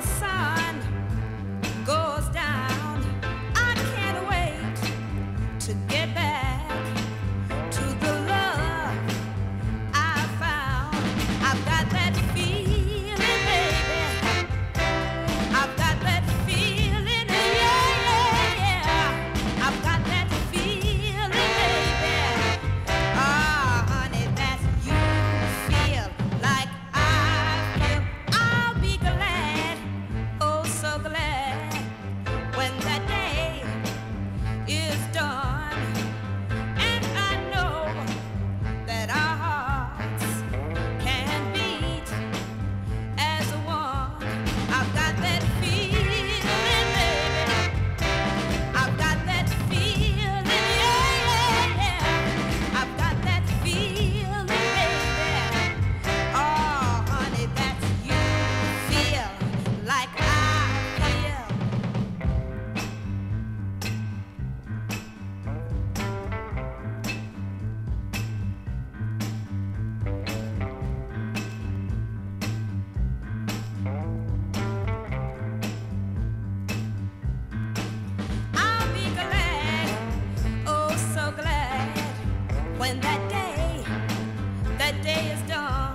sun. when that day, that day is done.